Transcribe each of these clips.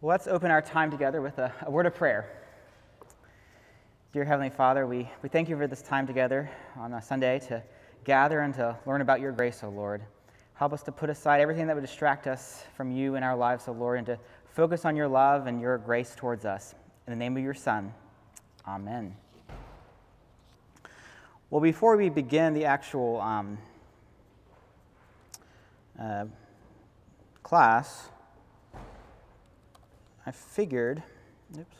Let's open our time together with a, a, word of prayer. Dear Heavenly Father, we, we thank you for this time together on a Sunday to gather and to learn about your grace, O Lord. Help us to put aside everything that would distract us from you in our lives, O Lord, and to focus on your love and your grace towards us. In the name of your Son, amen. Well, before we begin the actual um, uh, class, I figured, oops,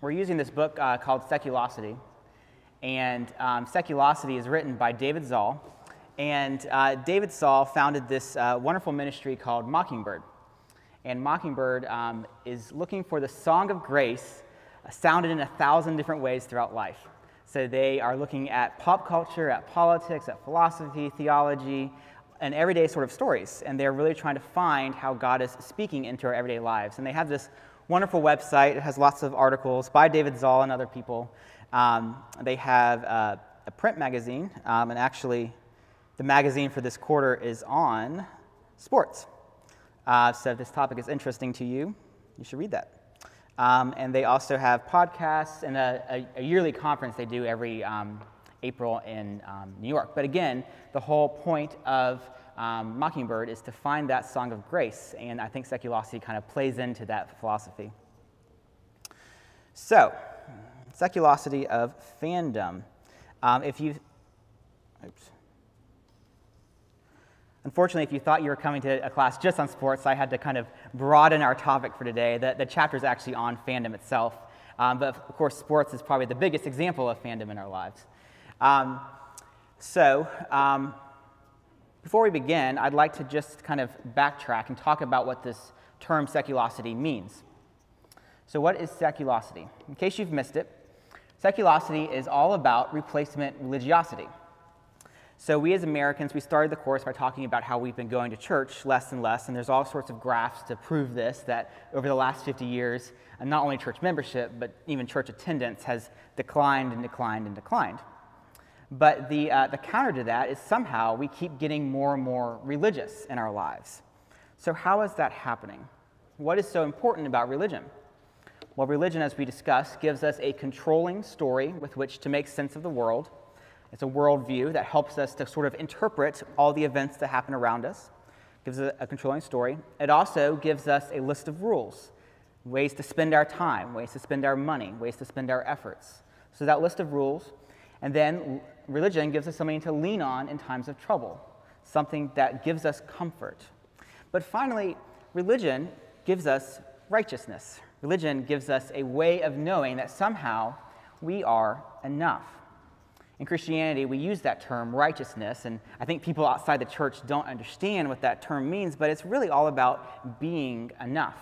we're using this book uh, called Seculosity. And um, Seculosity is written by David Zahl. And uh, David Zahl founded this uh, wonderful ministry called Mockingbird. And Mockingbird um, is looking for the song of grace sounded in a thousand different ways throughout life. So they are looking at pop culture, at politics, at philosophy, theology, and everyday sort of stories. And they're really trying to find how God is speaking into our everyday lives. And they have this wonderful website. It has lots of articles by David Zahl and other people. Um, they have uh, a print magazine, um, and actually, the magazine for this quarter is on sports. Uh, so if this topic is interesting to you, you should read that. Um, and they also have podcasts and a, a, a yearly conference they do every um, April in um, New York. But again, the whole point of um, Mockingbird is to find that song of grace, and I think seculosity kind of plays into that philosophy. So, seculosity of fandom. Um, if you, oops. Unfortunately, if you thought you were coming to a class just on sports, I had to kind of broaden our topic for today. The, the chapter is actually on fandom itself. Um, but of course, sports is probably the biggest example of fandom in our lives. Um, so, um, before we begin, I'd like to just kind of backtrack and talk about what this term seculosity means. So, what is seculosity? In case you've missed it, seculosity is all about replacement religiosity. So, we as Americans, we started the course by talking about how we've been going to church less and less, and there's all sorts of graphs to prove this that over the last 50 years, not only church membership, but even church attendance has declined and declined and declined. But the, uh, the counter to that is somehow we keep getting more and more religious in our lives. So, how is that happening? What is so important about religion? Well, religion, as we discussed, gives us a controlling story with which to make sense of the world. It's a worldview that helps us to sort of interpret all the events that happen around us, gives us a controlling story. It also gives us a list of rules, ways to spend our time, ways to spend our money, ways to spend our efforts. So, that list of rules and then religion gives us something to lean on in times of trouble, something that gives us comfort. But finally, religion gives us righteousness. Religion gives us a way of knowing that somehow we are enough. In Christianity, we use that term righteousness, and I think people outside the church don't understand what that term means, but it's really all about being enough.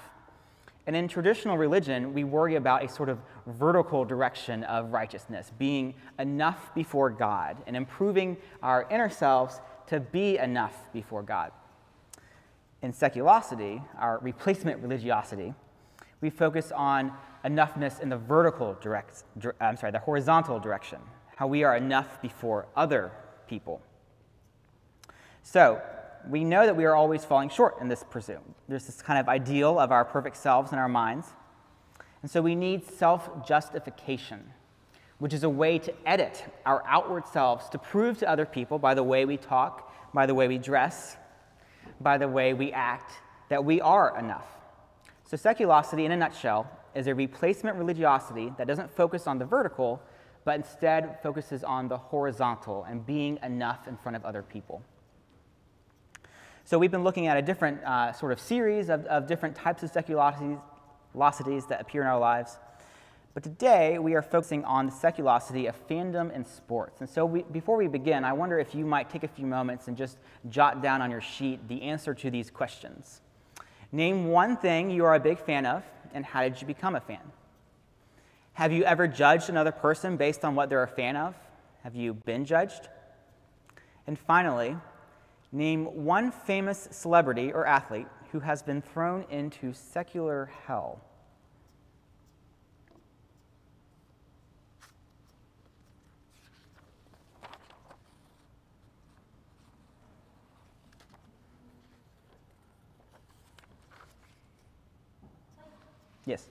And in traditional religion, we worry about a sort of vertical direction of righteousness, being enough before God and improving our inner selves to be enough before God. In seculosity, our replacement religiosity, we focus on enoughness in the vertical direct, I'm sorry, the horizontal direction, how we are enough before other people. So, we know that we are always falling short in this pursuit. There's this kind of ideal of our perfect selves in our minds. And so we need self justification, which is a way to edit our outward selves to prove to other people by the way we talk, by the way we dress, by the way we act, that we are enough. So, seculosity, in a nutshell, is a replacement religiosity that doesn't focus on the vertical, but instead focuses on the horizontal and being enough in front of other people. So we've been looking at a different uh, sort of series of, of different types of seculosities that appear in our lives. But today we are focusing on the seculosity of fandom and sports. And so we, before we begin, I wonder if you might take a few moments and just jot down on your sheet the answer to these questions. Name one thing you are a big fan of, and how did you become a fan? Have you ever judged another person based on what they're a fan of? Have you been judged? And finally, Name one famous celebrity or athlete who has been thrown into secular hell. Yes.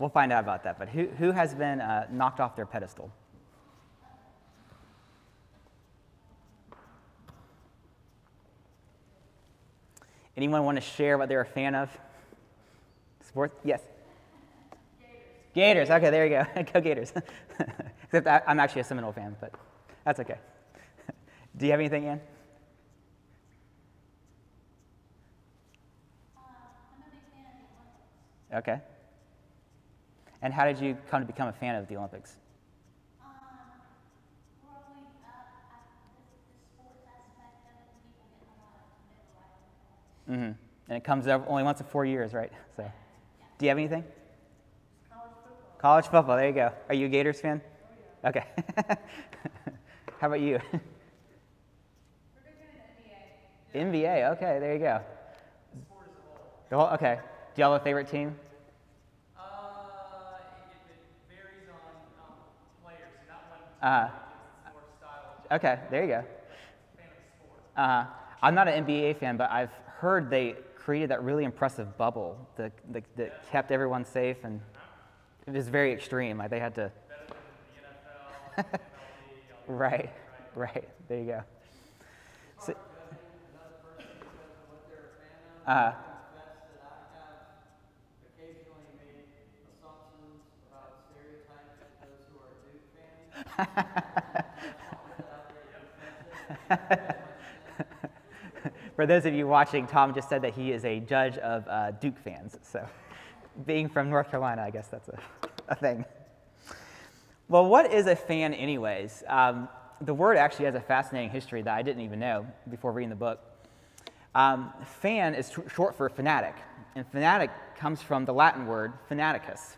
We'll find out about that, but who, who has been uh, knocked off their pedestal? Anyone want to share what they're a fan of? Sports? Yes. Gators. Gators. Okay, there you go. go Gators. Except I, I'm actually a Seminole fan, but that's okay. Do you have anything, Ann? Okay. And how did you come to become a fan of the Olympics? Mm-hmm. And it comes only once in four years, right? So, do you have anything? College football. College football. There you go. Are you a Gators fan? Okay. How about you? NBA. Okay, there you go. The whole- Okay. Do y'all have a favorite team? Uh, okay, there you go. Uh, I'm not an NBA fan, but I've heard they created that really impressive bubble that, that, that kept everyone safe, and it was very extreme. Like they had to. Right, right. There you go. So, uh-huh. another For those of you watching, Tom just said that he is a judge of uh, Duke fans. So, being from North Carolina, I guess that's a, a thing. Well, what is a fan, anyways? Um, the word actually has a fascinating history that I didn't even know before reading the book. Um, fan is short for fanatic, and fanatic comes from the Latin word fanaticus.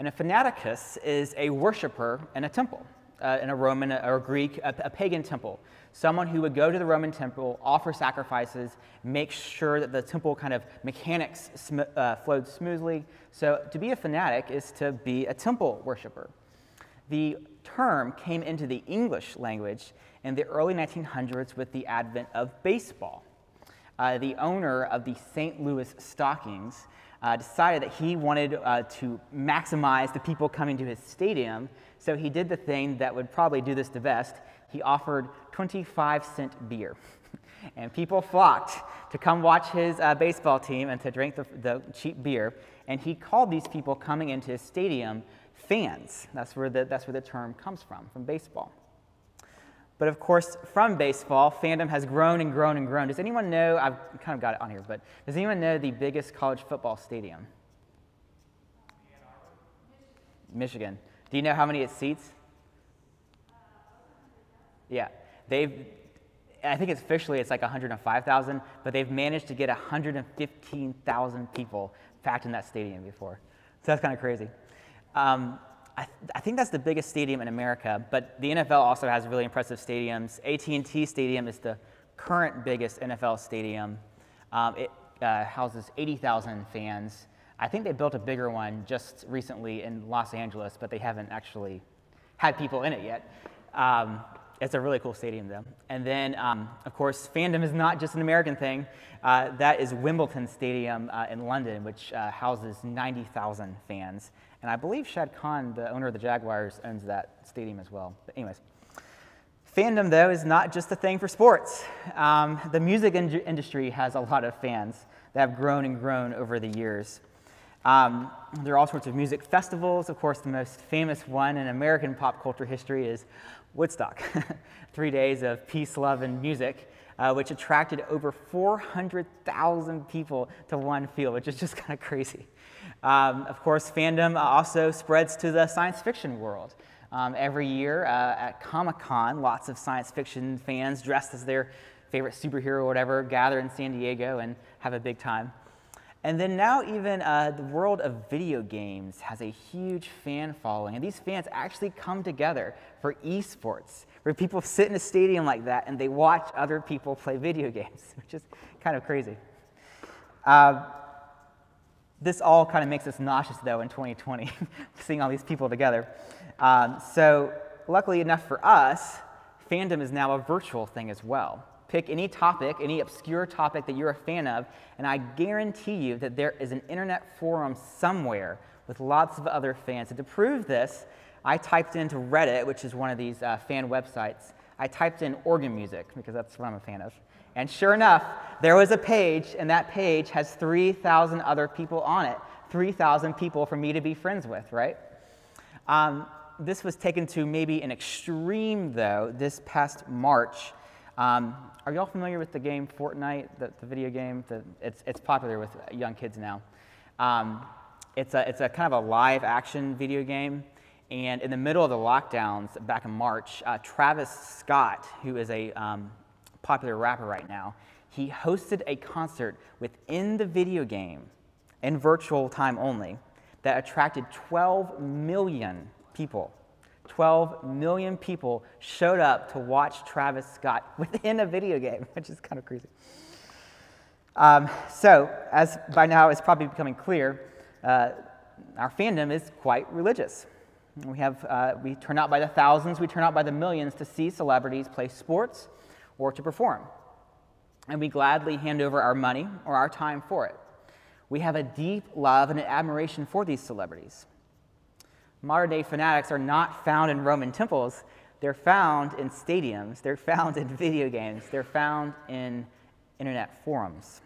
And a fanaticus is a worshiper in a temple, uh, in a Roman or Greek, a, a pagan temple. Someone who would go to the Roman temple, offer sacrifices, make sure that the temple kind of mechanics sm- uh, flowed smoothly. So to be a fanatic is to be a temple worshiper. The term came into the English language in the early 1900s with the advent of baseball. Uh, the owner of the St. Louis Stockings uh, decided that he wanted uh, to maximize the people coming to his stadium, so he did the thing that would probably do this the best. He offered 25 cent beer. and people flocked to come watch his uh, baseball team and to drink the, the cheap beer. And he called these people coming into his stadium fans. That's where the, that's where the term comes from, from baseball. But of course, from baseball, fandom has grown and grown and grown. Does anyone know? I've kind of got it on here, but does anyone know the biggest college football stadium? Michigan. Do you know how many it seats? Yeah, they've. I think it's officially it's like 105,000, but they've managed to get 115,000 people packed in that stadium before. So that's kind of crazy. Um, I, I, think that's the biggest stadium in America, but the NFL also has really impressive stadiums. AT&T Stadium is the current biggest NFL stadium. Um, it uh, houses 80,000 fans. I think they built a bigger one just recently in Los Angeles, but they haven't actually had people in it yet. Um, it's a really cool stadium, though. And then, um, of course, fandom is not just an American thing. Uh, that is Wimbledon Stadium uh, in London, which uh, houses 90,000 fans. And I believe Shad Khan, the owner of the Jaguars, owns that stadium as well. But, anyways, fandom, though, is not just a thing for sports. Um, the music in- industry has a lot of fans that have grown and grown over the years. Um, there are all sorts of music festivals. Of course, the most famous one in American pop culture history is Woodstock, three days of peace, love, and music, uh, which attracted over 400,000 people to one field, which is just kind of crazy. Um, of course, fandom also spreads to the science fiction world. Um, every year uh, at Comic Con, lots of science fiction fans dressed as their favorite superhero or whatever gather in San Diego and have a big time. And then now, even uh, the world of video games has a huge fan following. And these fans actually come together for esports, where people sit in a stadium like that and they watch other people play video games, which is kind of crazy. Uh, this all kind of makes us nauseous, though, in 2020, seeing all these people together. Um, so, luckily enough for us, fandom is now a virtual thing as well. Pick any topic, any obscure topic that you're a fan of, and I guarantee you that there is an internet forum somewhere with lots of other fans. And to prove this, I typed into Reddit, which is one of these uh, fan websites, I typed in organ music because that's what I'm a fan of. And sure enough, there was a page, and that page has 3,000 other people on it. 3,000 people for me to be friends with, right? Um, this was taken to maybe an extreme, though, this past March. Um, are y'all familiar with the game Fortnite, the, the video game? The, it's, it's popular with young kids now. Um, it's, a, it's a kind of a live action video game. And in the middle of the lockdowns back in March, uh, Travis Scott, who is a um, popular rapper right now, he hosted a concert within the video game in virtual time only that attracted 12 million people. 12 million people showed up to watch Travis Scott within a video game, which is kind of crazy. Um, so, as by now it's probably becoming clear, uh, our fandom is quite religious. We, have, uh, we turn out by the thousands, we turn out by the millions to see celebrities play sports or to perform. And we gladly hand over our money or our time for it. We have a deep love and an admiration for these celebrities. Modern day fanatics are not found in Roman temples, they're found in stadiums, they're found in video games, they're found in internet forums.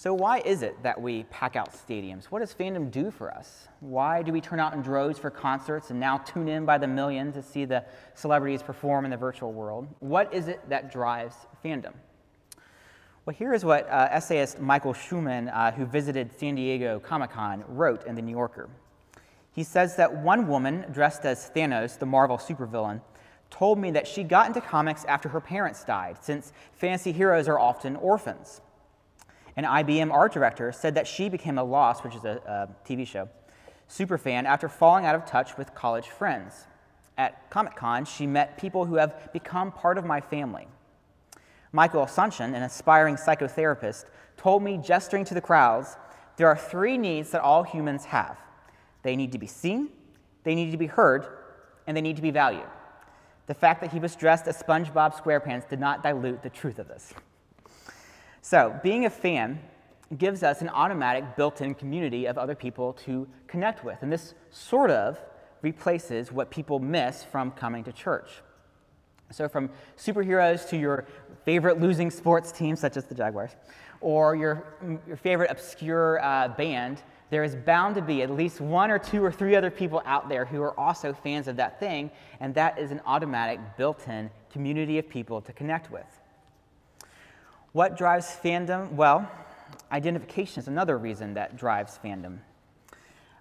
So, why is it that we pack out stadiums? What does fandom do for us? Why do we turn out in droves for concerts and now tune in by the million to see the celebrities perform in the virtual world? What is it that drives fandom? Well, here is what uh, essayist Michael Schulman, uh, who visited San Diego Comic Con, wrote in The New Yorker. He says that one woman dressed as Thanos, the Marvel supervillain, told me that she got into comics after her parents died, since fantasy heroes are often orphans. An IBM art director said that she became a Lost, which is a, a TV show, superfan after falling out of touch with college friends. At Comic Con, she met people who have become part of my family. Michael Asuncion, an aspiring psychotherapist, told me, gesturing to the crowds, there are three needs that all humans have they need to be seen, they need to be heard, and they need to be valued. The fact that he was dressed as SpongeBob SquarePants did not dilute the truth of this. So, being a fan gives us an automatic built in community of other people to connect with. And this sort of replaces what people miss from coming to church. So, from superheroes to your favorite losing sports team, such as the Jaguars, or your, your favorite obscure uh, band, there is bound to be at least one or two or three other people out there who are also fans of that thing, and that is an automatic built in community of people to connect with. What drives fandom? Well, identification is another reason that drives fandom.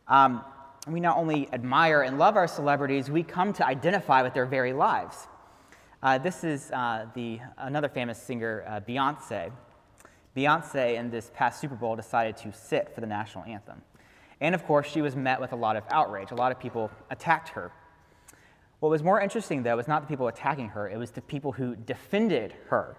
Um, we not only admire and love our celebrities, we come to identify with their very lives. Uh, this is uh, the, another famous singer, uh, Beyonce. Beyonce, in this past Super Bowl, decided to sit for the national anthem. And of course, she was met with a lot of outrage. A lot of people attacked her. What was more interesting, though, was not the people attacking her, it was the people who defended her.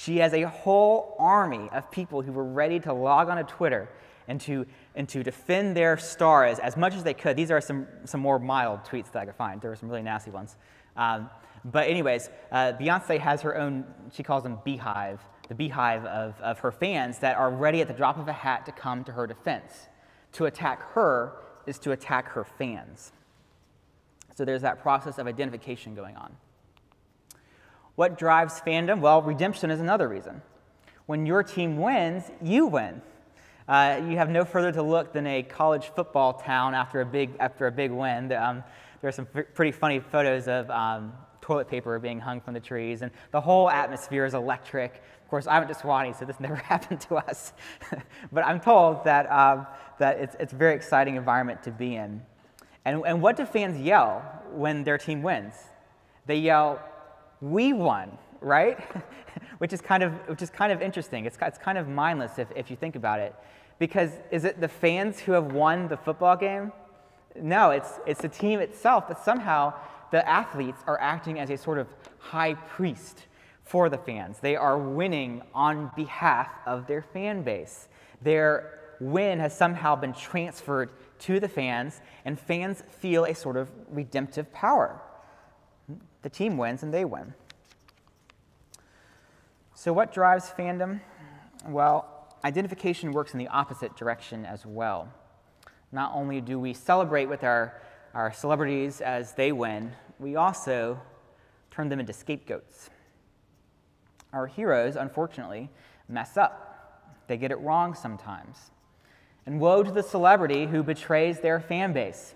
She has a whole army of people who were ready to log on to Twitter and to, and to defend their star as, as much as they could. These are some, some more mild tweets that I could find. There were some really nasty ones. Um, but, anyways, uh, Beyonce has her own, she calls them BeyHive, the BeyHive of, of her fans that are ready at the drop of a hat to come to her defense. To attack her is to attack her fans. So there's that process of identification going on. What drives fandom? Well, redemption is another reason. When your team wins, you win. Uh, you have no further to look than a college football town after a big, after a big win. Um, there are some pretty funny photos of um, toilet paper being hung from the trees, and the whole atmosphere is electric. Of course, I went to Sewanee, so this never happened to us. but I'm told that, um, that it's, it's a very exciting environment to be in. And, and what do fans yell when their team wins? They yell, we won, right? which, is kind of, which is kind of interesting. It's, it's kind of mindless if, if you think about it. Because is it the fans who have won the football game? No, it's, it's the team itself, but somehow the athletes are acting as a sort of high priest for the fans. They are winning on behalf of their fan base. Their win has somehow been transferred to the fans, and fans feel a sort of redemptive power. The team wins and they win. So, what drives fandom? Well, identification works in the opposite direction as well. Not only do we celebrate with our, our celebrities as they win, we also turn them into scapegoats. Our heroes, unfortunately, mess up. They get it wrong sometimes. And woe to the celebrity who betrays their fan base.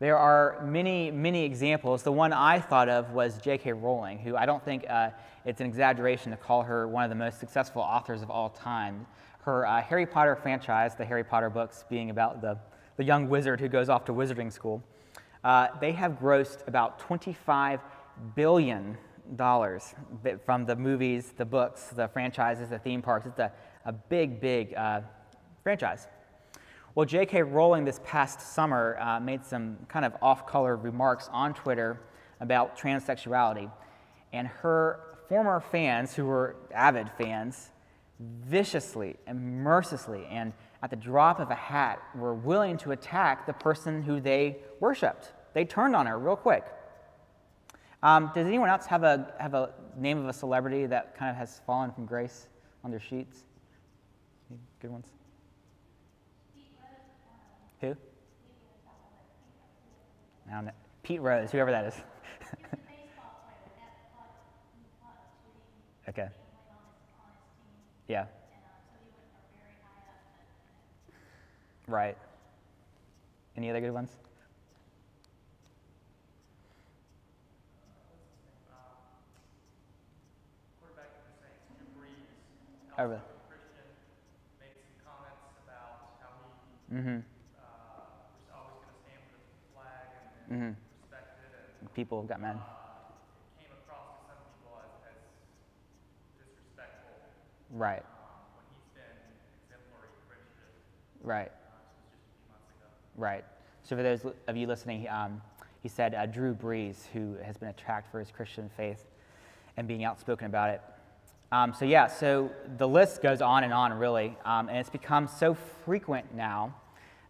There are many, many examples. The one I thought of was J.K. Rowling, who I don't think uh, it's an exaggeration to call her one of the most successful authors of all time. Her uh, Harry Potter franchise, the Harry Potter books being about the, the young wizard who goes off to wizarding school, uh, they have grossed about $25 billion from the movies, the books, the franchises, the theme parks. It's a, a big, big uh, franchise. Well, J.K. Rowling this past summer uh, made some kind of off color remarks on Twitter about transsexuality. And her former fans, who were avid fans, viciously and mercilessly and at the drop of a hat were willing to attack the person who they worshiped. They turned on her real quick. Um, does anyone else have a, have a name of a celebrity that kind of has fallen from grace on their sheets? Any good ones? Who? I don't know. Pete Rose, whoever that is. okay. Yeah. Right. Any other good ones? Quarterback for the Saints, Drew Brees. Oh? Christian, made some comments about how he Mm-hmm. uh, was always going to stand for the flag and, and Mm-hmm. and People got mad. Right. Right. Right. So for those of you listening, um, he said uh, Drew Brees, who has been attacked for his Christian faith and being outspoken about it. Um, so yeah, so the list goes on and on, really, um, and it's become so frequent now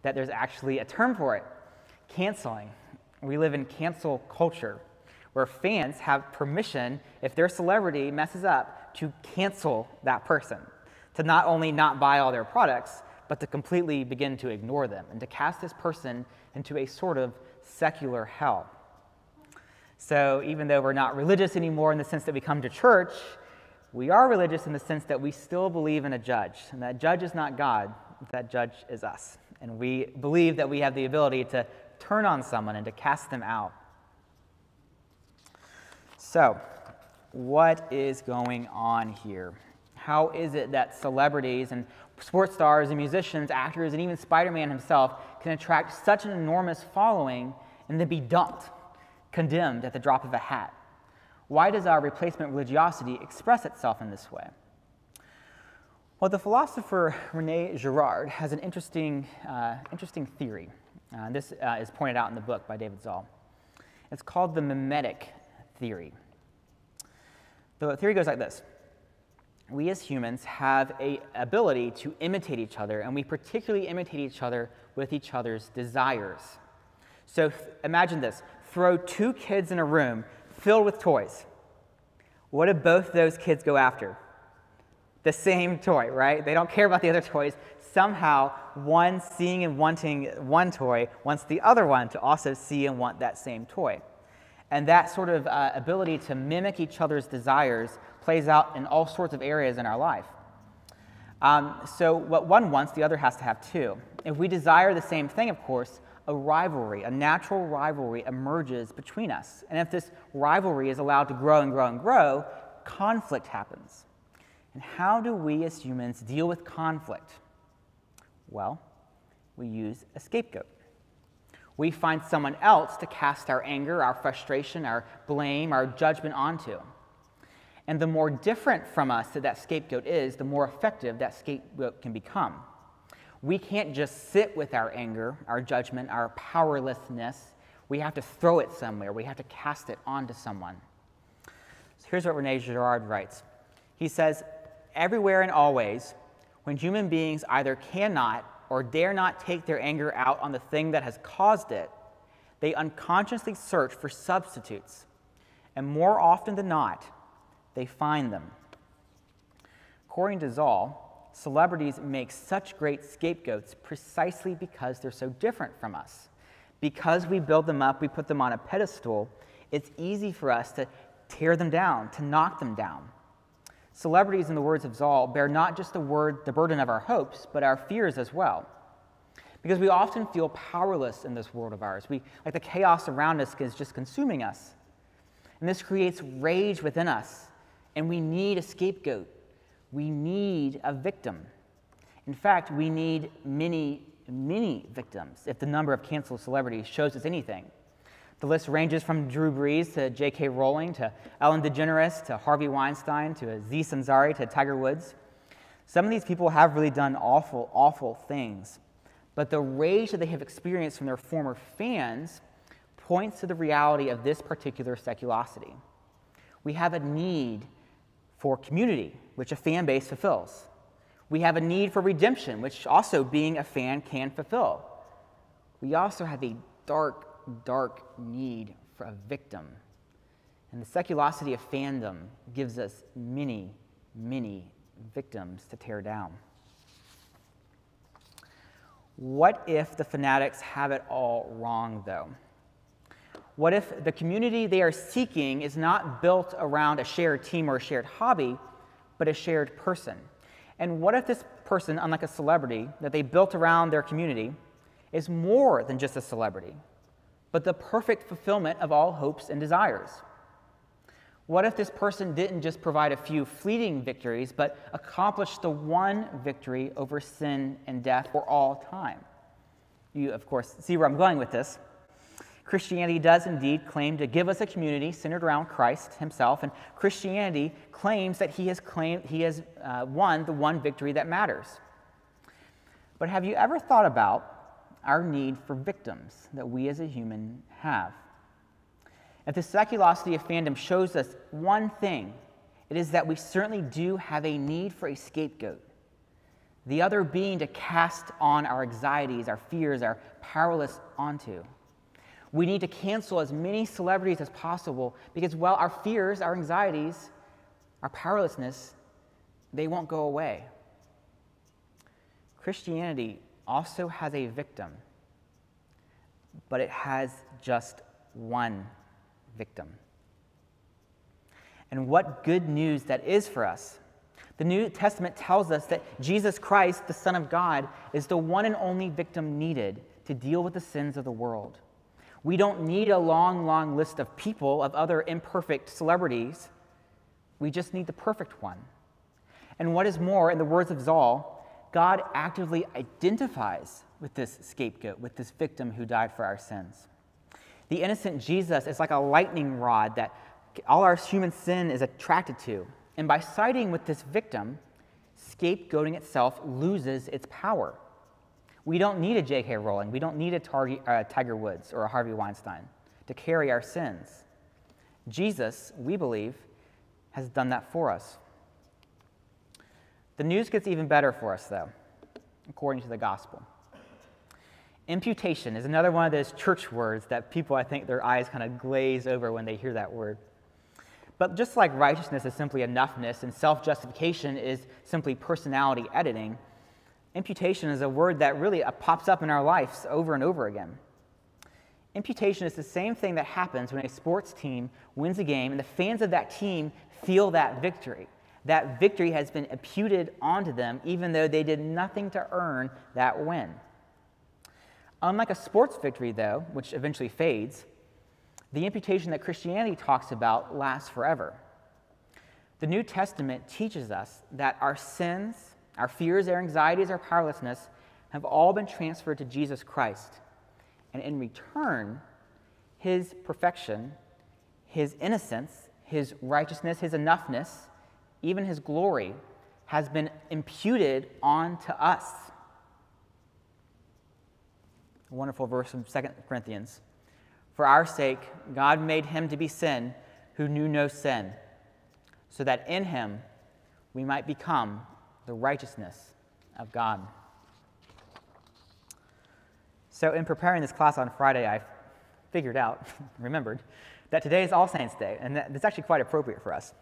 that there's actually a term for it: canceling. We live in cancel culture, where fans have permission, if their celebrity messes up, to cancel that person, to not only not buy all their products, but to completely begin to ignore them and to cast this person into a sort of secular hell. So, even though we're not religious anymore in the sense that we come to church, we are religious in the sense that we still believe in a judge. And that judge is not God, that judge is us. And we believe that we have the ability to turn on someone and to cast them out. So, what is going on here? How is it that celebrities and sports stars and musicians, actors, and even Spider Man himself can attract such an enormous following and then be dumped, condemned at the drop of a hat? Why does our replacement religiosity express itself in this way? Well, the philosopher Rene Girard has an interesting, uh, interesting theory. Uh, this uh, is pointed out in the book by David Zahl. It's called the mimetic theory. The theory goes like this We as humans have a ability to imitate each other, and we particularly imitate each other with each other's desires. So imagine this throw two kids in a room filled with toys. What do both those kids go after? The same toy, right? They don't care about the other toys. Somehow, one seeing and wanting one toy wants the other one to also see and want that same toy. And that sort of uh, ability to mimic each other's desires plays out in all sorts of areas in our life. Um, so, what one wants, the other has to have too. If we desire the same thing, of course, a rivalry, a natural rivalry emerges between us. And if this rivalry is allowed to grow and grow and grow, conflict happens. And how do we as humans deal with conflict? Well, we use a scapegoat. We find someone else to cast our anger, our frustration, our blame, our judgment onto. And the more different from us that that scapegoat is, the more effective that scapegoat can become. We can't just sit with our anger, our judgment, our powerlessness. We have to throw it somewhere. We have to cast it onto someone. So here's what Rene Girard writes He says, Everywhere and always, when human beings either cannot or dare not take their anger out on the thing that has caused it, they unconsciously search for substitutes. And more often than not, they find them. According to Zahl, celebrities make such great scapegoats precisely because they're so different from us. Because we build them up, we put them on a pedestal, it's easy for us to tear them down, to knock them down. Celebrities, in the words of Zahl, bear not just the, word, the burden of our hopes, but our fears as well. Because we often feel powerless in this world of ours. We, like the chaos around us is just consuming us. And this creates rage within us, and we need a scapegoat. We need a victim. In fact, we need many, many victims if the number of canceled celebrities shows us anything. The list ranges from Drew Brees to J.K. Rowling to Ellen DeGeneres to Harvey Weinstein to Aziz Ansari to Tiger Woods. Some of these people have really done awful, awful things. But the rage that they have experienced from their former fans points to the reality of this particular seculosity. We have a need for community, which a fan base fulfills. We have a need for redemption, which also being a fan can fulfill. We also have a dark, dark need for a victim. And the seculosity of fandom gives us many, many victims to tear down. What if the fanatics have it all wrong, though? What if the community they are seeking is not built around a shared team or a shared hobby, but a shared person? And what if this person, unlike a celebrity that they built around their community, is more than just a celebrity, but the perfect fulfillment of all hopes and desires? What if this person didn't just provide a few fleeting victories, but accomplished the one victory over sin and death for all time? You, of course, see where I'm going with this. Christianity does indeed claim to give us a community centered around Christ himself, and Christianity claims that he has, claimed, he has uh, won the one victory that matters. But have you ever thought about our need for victims that we as a human have? If the seculosity of fandom shows us one thing, it is that we certainly do have a need for a scapegoat. The other being to cast on our anxieties, our fears, our powerless onto. We need to cancel as many celebrities as possible because, well, our fears, our anxieties, our powerlessness, they won't go away. Christianity also has a victim, but it has just one victim. And what good news that is for us. The New Testament tells us that Jesus Christ, the Son of God, is the one and only victim needed to deal with the sins of the world. We don't need a long, long list of people, of other imperfect celebrities. We just need the perfect one. And what is more, in the words of Zahl, God actively identifies with this scapegoat, with this victim who died for our sins. The innocent Jesus is like a lightning rod that all our human sin is attracted to. And by siding with this victim, scapegoating itself loses its power. We don't need a J.K. Rowling, we don't need a uh, Tiger Woods or a Harvey Weinstein to carry our sins. Jesus, we believe, has done that for us. The news gets even better for us, though, according to the gospel. Imputation is another one of those church words that people, I think, their eyes kind of glaze over when they hear that word. But just like righteousness is simply enoughness and self justification is simply personality editing, imputation is a word that really uh, pops up in our lives over and over again. Imputation is the same thing that happens when a sports team wins a game and the fans of that team feel that victory. That victory has been imputed onto them, even though they did nothing to earn that win. Unlike a sports victory, though, which eventually fades, the imputation that Christianity talks about lasts forever. The New Testament teaches us that our sins, our fears, our anxieties, our powerlessness have all been transferred to Jesus Christ. And in return, his perfection, his innocence, his righteousness, his enoughness, even his glory has been imputed onto us a wonderful verse from 2 Corinthians. For our sake, God made him to be sin who knew no sin, so that in him we might become the righteousness of God. So, in preparing this class on Friday, I figured out, remembered, that today is All Saints' Day, and that, that's actually quite appropriate for us.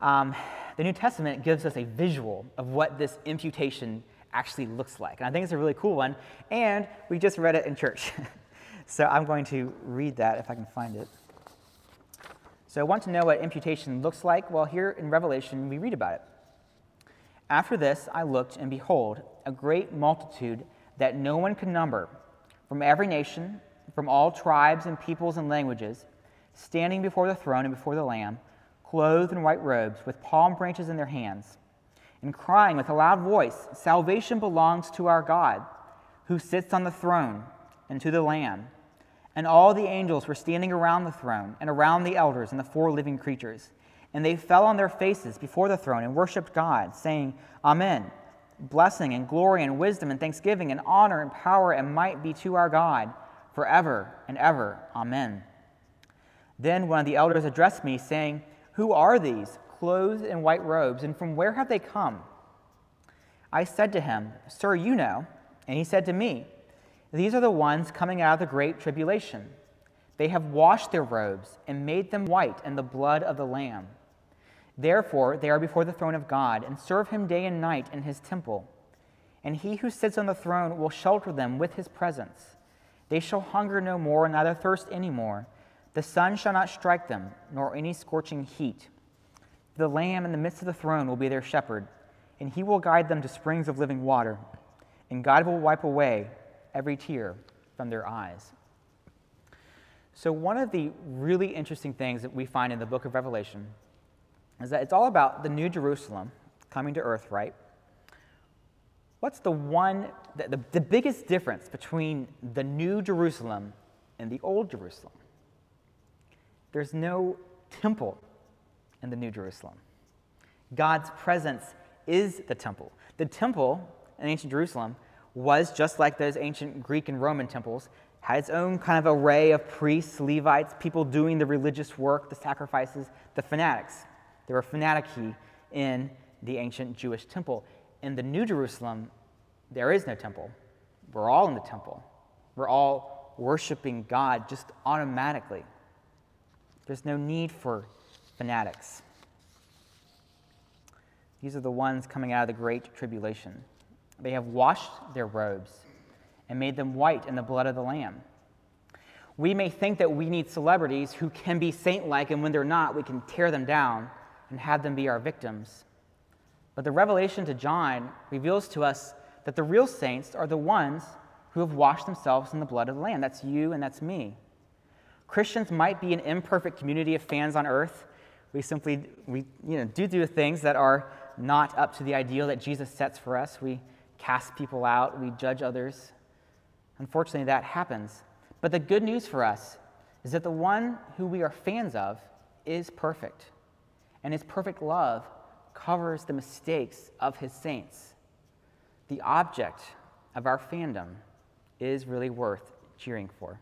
Um, the New Testament gives us a visual of what this imputation actually looks like. And I think it's a really cool one, and we just read it in church. so I'm going to read that if I can find it. So I want to know what imputation looks like. Well, here in Revelation, we read about it. After this, I looked, and behold, a great multitude that no one could number, from every nation, from all tribes and peoples and languages, standing before the throne and before the Lamb, clothed in white robes, with palm branches in their hands, and crying with a loud voice Salvation belongs to our God, who sits on the throne, and to the Lamb. And all the angels were standing around the throne, and around the elders and the four living creatures. And they fell on their faces before the throne and worshiped God, saying, Amen. Blessing and glory and wisdom and thanksgiving and honor and power and might be to our God forever and ever. Amen. Then one of the elders addressed me, saying, Who are these, clothed in white robes, and from where have they come? I said to him, Sir, you know. And he said to me, These are the ones coming out of the great tribulation. They have washed their robes and made them white in the blood of the Lamb. Therefore, they are before the throne of God and serve him day and night in his temple. And he who sits on the throne will shelter them with his presence. They shall hunger no more, and neither thirst any more. The sun shall not strike them, nor any scorching heat. The Lamb in the midst of the throne will be their shepherd, and he will guide them to springs of living water, and God will wipe away every tear from their eyes. So, one of the really interesting things that we find in the book of Revelation is that it's all about the New Jerusalem coming to earth, right? What's the one, the, the, the, biggest difference between the New Jerusalem and the Old Jerusalem? There's no temple in the New Jerusalem. God's presence is the temple. The temple in ancient Jerusalem was just like those ancient Greek and Roman temples, had its own kind of array of priests, Levites, people doing the religious work, the sacrifices, the fanatics. There were fanatici in the ancient Jewish temple. In the New Jerusalem, there is no temple. We're all in the temple. We're all worshiping God just automatically. There's no need for fanatics. These are the ones coming out of the great tribulation. They have washed their robes and made them white in the blood of the Lamb. We may think that we need celebrities who can be saint like, and when they're not, we can tear them down and have them be our victims. But the revelation to John reveals to us that the real saints are the ones who have washed themselves in the blood of the Lamb. That's you and that's me. Christians might be an imperfect community of fans on earth. We simply we, you know, do do things that are not up to the ideal that Jesus sets for us. We cast people out, we judge others. Unfortunately, that happens. But the good news for us is that the one who we are fans of is perfect and his perfect love covers the mistakes of his saints. The object of our fandom is really worth cheering for.